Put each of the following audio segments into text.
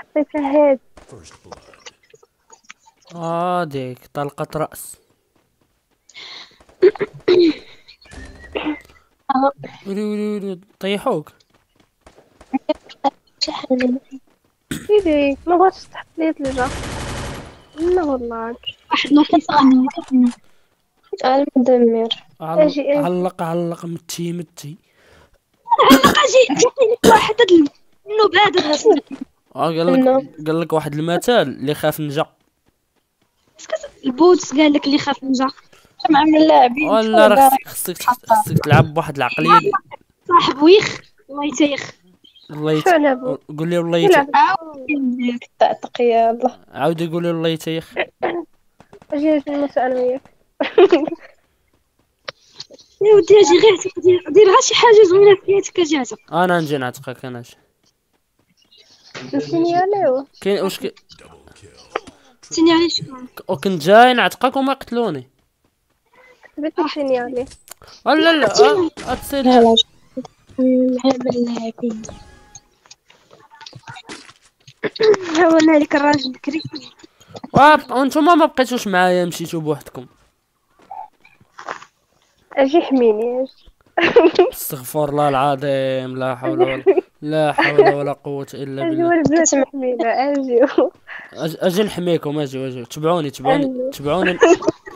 حطيتها هاد آه ديك طلقة رأس. ولي ولي ولي طيحوك. شحال ما بغاتش تحط لي ثلجة لا والله. واحد ما أجي- أجي. علق علق متي متي. أجي جاني واحد هاد النوب هذا آه قال. لك قال لك واحد المثال اللي خاف نجا البوتس قال لك اللي خاف نجا جمع من اللاعبين ولا راه خصك خصك تلعب بواحد العقلية. دي- صاحب ويخ. الله يتيخ. والله يت... شو على بو قول لي والله يت... يلعب تعتق يا الله. عاود يقول لي والله يتيخ. أجي المسألة وياك. يا ودي أجي غير دير غير شي حاجة زوينة في حياتك أجي اعتق أنا نجي نعتقك أنا نجي. نسينياليو كاين واش. سينيالي شكون وكنت جاي نعتقك وما قتلوني كتبت نسينيالي لا لا لك الراجل بكري ما بقيتوش معايا مشيتو بوحدكم أجي حميني أجي استغفر الله العظيم لا حول ولا لا حول ولا قوة إلا أجي بالله. والبنات حمينا أجي. أج- أجي نحميكم أجي أجي. تبعوني تبعوني. تبعوني.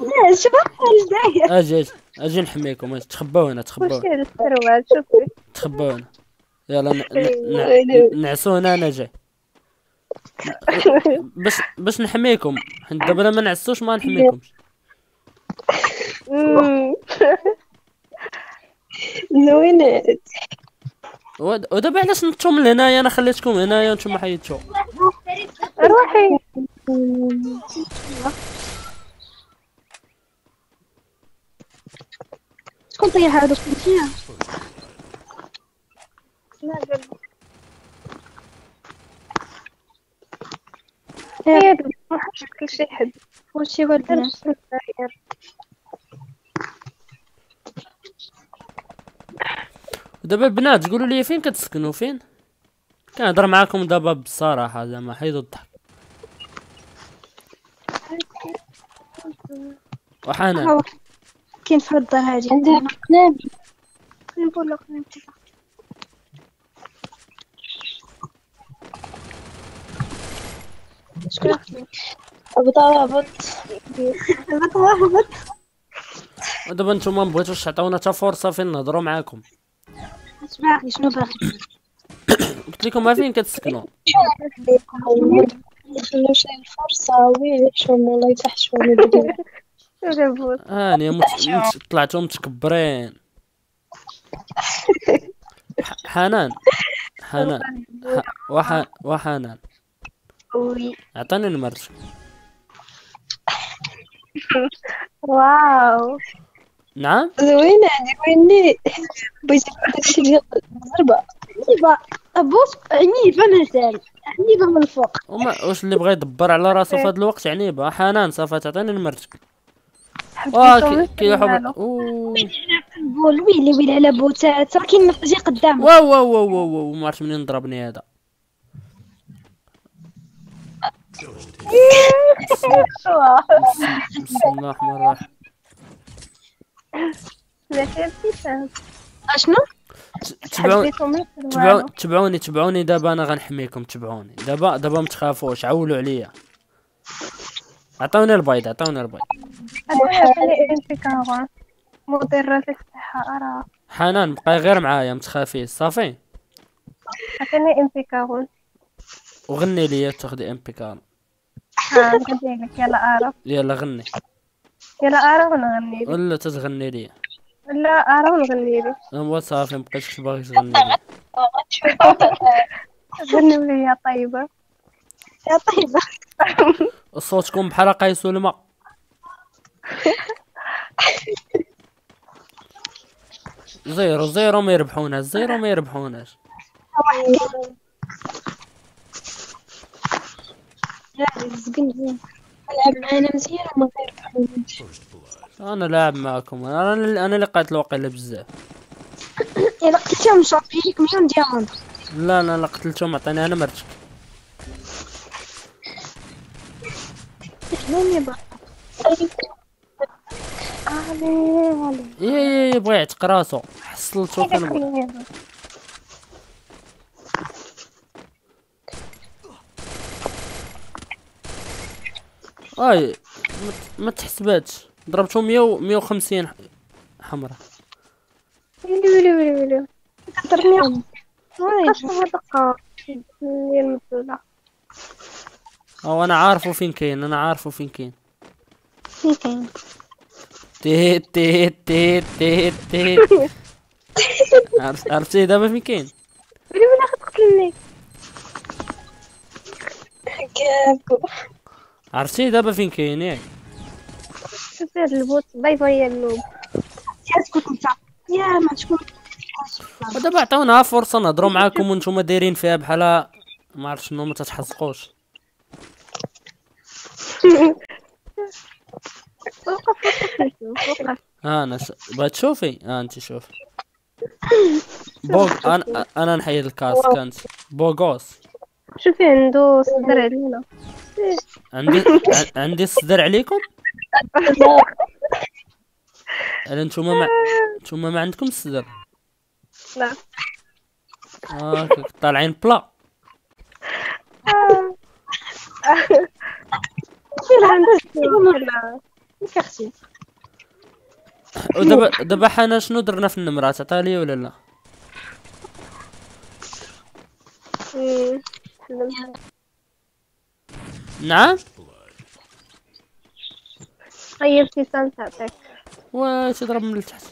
لا إيش داير؟ أجي أجي. أجي نحميكم أجي. تخباو هنا السروال شوفي تخباو هنا يلا. ن- ن- نعسو هنا أنا جاي باش باش نحميكم. حيت دابا ما نعسوش ما نحميكمش. مم. ودابا علاش نطو من هنايا أنا خليتكم هنايا وأنتم حيدتو روحي. شكون طيح هذا شكون فيها. هي شي حد وشي ولدنا دابا البنات قولوا لي فين كتسكنوا؟ فين؟ كنهضر معاكم دابا بصراحة زعما حيدوا الضحك. وحنان كاين في الدار هادي عندنا قناب نقول لك نتفق شكون هبط هبط هبط هبط ودابا نتوما ما بغيتوش تعطيونا حتى فرصة فين نهضروا معاكم. باغي شنو باغي قلت لكم ما فين كتسكنوا شي الفرصة ويلي شوم والله شو جابوت هاني. طلعتوا متكبرين حنان حنان. وح... وحنان وي عطيني نمرتك واو نعم؟ زوينة هادي ويني؟ بغيتي داكشي ديال الضربة. عنيفة أبوس عنيفة مازال عنيفة من الفوق. وما واش اللي بغى يدبر على راسو في هذا الوقت؟ عنيبه حنان صافي تعطيني نمرتك آه كي حب بول ويلي ويلي على بوتات راه كاين جي قدام واو واو واو واو واو ما عرفت منين ضربني هذا. بسم الله الرحمن الرحيم. أشنو؟ تبعوني تبعوني تبعوني دابا أنا غنحميكم تبعوني. دابا دابا متخافوش عولوا عليا. عطوني البيض عطوني البيض. مدرسة الصحة أرى. حنان بقاي غير معايا متخافيش صافي؟ عطيني امبيكارون وغني لي تاخدي ام بي كار ها نغني لك يلا أعرف يلا غني. يلا أعرف ونغني لك ولا تتغني لي. لا أعرف ونغني لك هو صافي مبقيتش باغي تغني لي. غني لي يا طيبة. يا طيبة. صوتكم بحال قيس الماء zéro zéro ما يربحوناش zéro ما يربحوناش. رزق مزيان العب معانا مزيان أنا لاعب معكم. أنا أنا اللي قاتل واقيلا بزاف. الا قتلتهم صافي ليك مليون diamants لا لا لا قتلتهم عطاني أنا مرتك. إيه, إيه،, إيه، يبغي يعتق راسو حصلتو فين اي ما تحسباتش ضربتو 100 150 حمرا ويلي ويلي ويلي ويلي. ديال المبلولة أو أنا عارفو فين كاين أنا عارفو فين كاين. فين كاين؟ تيت تيت تيت تيت تيت عرفتي دابا فين كاين؟ ويلي ويلي غتقتلني كابو عرفتي دابا فين كاين ياك هاد ال bot باي باي يا اسكت انت. يا ما تكون ودابا عطاونا فرصة نهضروا معاكم وأنتم دايرين فيها بحال ما عرفت شنو ما تتحزقوش ها أنا. بغيت تشوفي؟ ها أنت شوفي. بوغ أنا أنا نحيد الكاس كانت بوغوس. شوفي عنده صدر علينا عندي عندي الصدر عليكم؟ ألا نتوما ما نتوما ما عندكم الصدر لا. آه طالعين بلا. ودابا دابا حنا شنو درنا في النمرة تعطيها لي ولا لا. نعم؟ غير ابتسام تعطيك واش تضرب من التحت.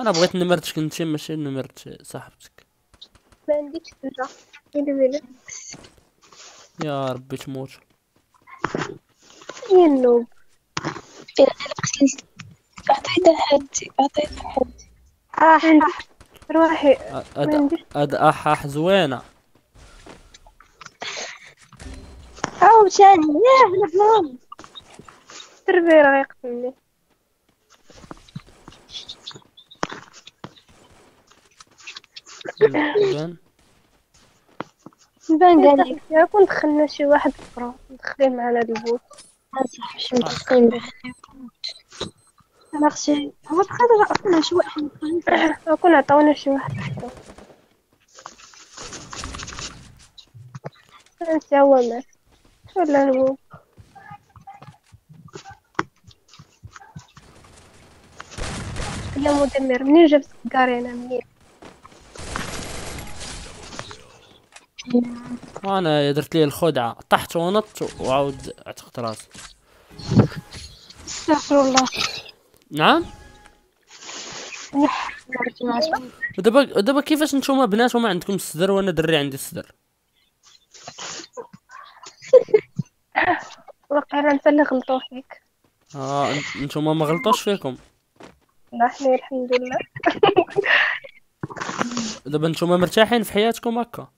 أنا بغيت نمرتك انت ماشي نمرت صاحبتك. ما عنديش ويلي يا ربي تموت. هي النوب. أعطيتها حد أعطيتها حد. آه روحي. أ- ما اد عنديش أد أحاح زوينة. أو ثاني ياه لبنان تربي راه يقتلني بان قال لك يا كون دخلنا شي واحد أخرى دخلين معنا هاد البوت صح مش متفقين به أنا خشي هو أصلا شو واحد. كون عطاونا شي واحد حتى أنت هو مات ولا البوت يا مدمر منين جاب سكاري أنا منين؟ وأنا درت ليه الخدعه طحت ونطت وعاود عتقت راسي. استغفر الله. نعم؟ ودابا دابا كيفاش نتوما بنات وما عندكم الصدر وأنا دري عندي الصدر وقيلا انت اللي غلطوا فيك. آه انت- نتوما ما غلطوش فيكم. لا حنا الحمد لله. دابا نتوما مرتاحين في حياتكم هكا؟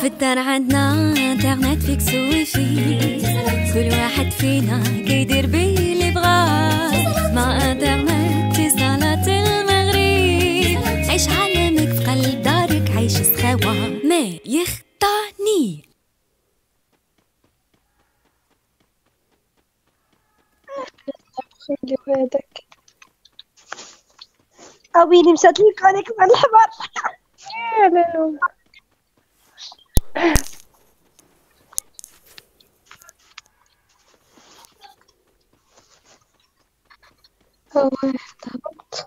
في الدار عندنا انترنت fixe wifi كل واحد فينا كيدير بيه اللي بغاه. مع انترنت أويلي مشات لي كونك من الحمار. يا لالو هو اهتبط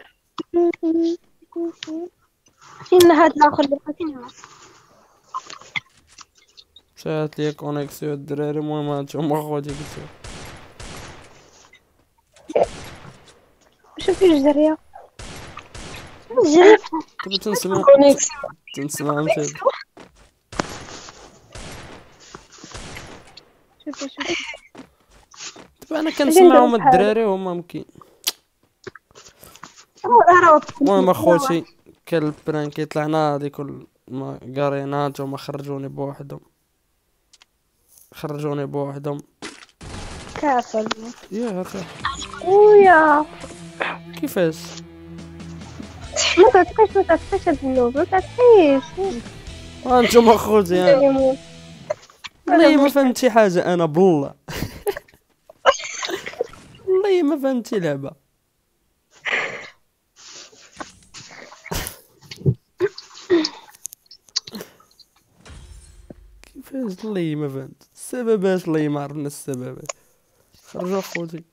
فين هاد الآخر اللي فين هو مشات ليا كونيكسيون الدراري المهم هانتوما خوتي قلتو شوفي الجزرية دابا تنسمع تنسمع شوفي دابا أنا كنسمعهم الدراري وهما مكين المهم اخوتي كان البرانك يطلع ناضي كل ما قرينات وما خرجوني بوحدهم خرجوني بوحدهم كافر يا أخي ويا كيفاش ما تعطيش ما تعطيش هاد النوب ما تعطيش أنتم اخوتي يعني. والله ما فهمت شي حاجة أنا بالله. والله ما فهمت شي لعبة. كيفاش والله ما فهمت؟ السببات والله ما عرفنا السببات خرجوا أخوتي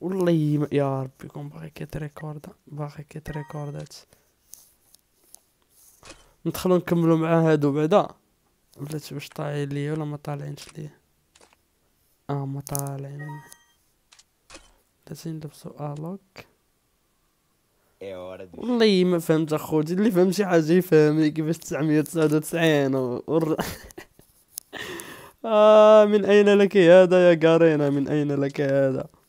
والله ما يا ربي كون باغي كيتريكورد باغي كيتريكوردات ندخلو نكملو مع هادو بعدا بلاتي واش طالعين ليا ولا ما طالعينش ليا آه ما طالعين لازم نلبسو ال look والله ما فهمت اخوتي اللي فهم شي حاجة يفهمني كيفاش 999 و... آه من أين لك هذا يا قارينا من أين لك هذا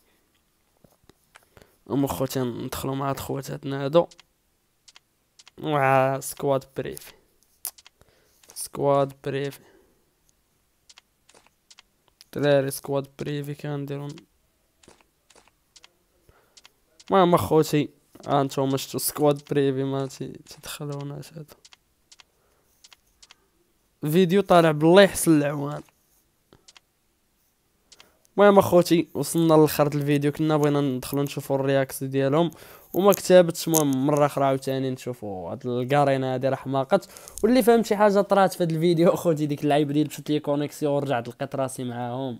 أم خوتي ندخلو مع خواتاتنا هادو مع squad privé. squad privé. دراري squad privé كنديرو المهم اخوتي هانتوما شتو squad privé ما تدخلوناش هادو. فيديو طالع بالله يحسن العوان المهم اخوتي وصلنا لاخر الفيديو كنا بغينا ندخلو نشوفو ال react ديالهم وما كتبتش المهم مرة أخرى عاوتاني نشوفو. هاد القارينه هادي راه حماقت. واللي فهم شي حاجة طرات في هاد الفيديو اخوتي ديك اللعيبة ديال مشات لي connexion ورجعت لقيت راسي معاهم.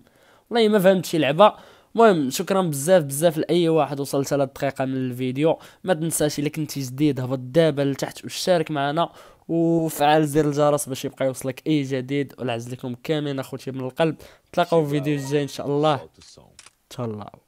والله ما فهمت شي لعبة. المهم شكرا بزاف بزاف لأي واحد وصل ثلاث دقيقه من الفيديو. ما تنساش إلا كنتي جديد هبط دابا لتحت وشارك معنا. وفعل زر الجرس باش يبقى يوصلك اي جديد. ونعز لكم كاملين اخوتي من القلب. تلاقاو في فيديو جاي إن شاء الله. تهلاو.